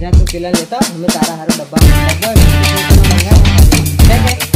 जहाँ तू तो किला लेता हमें तारा हर डब्बा डब्बा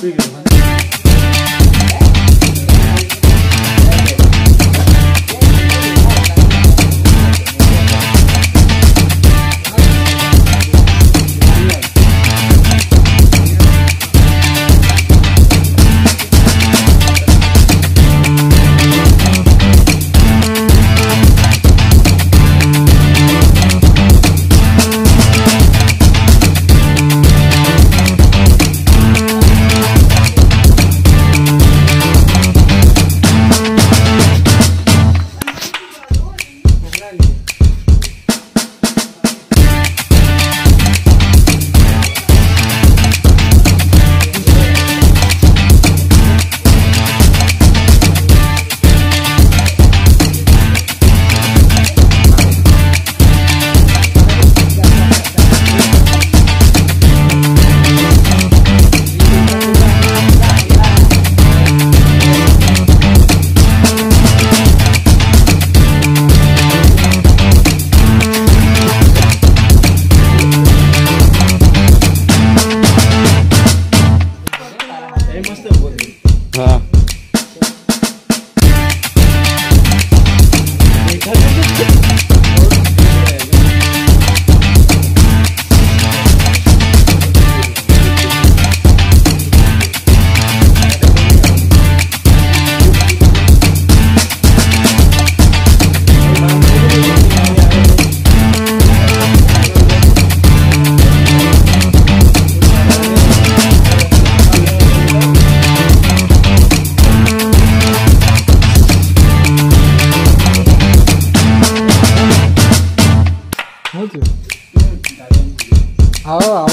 对 Uh, 好啊！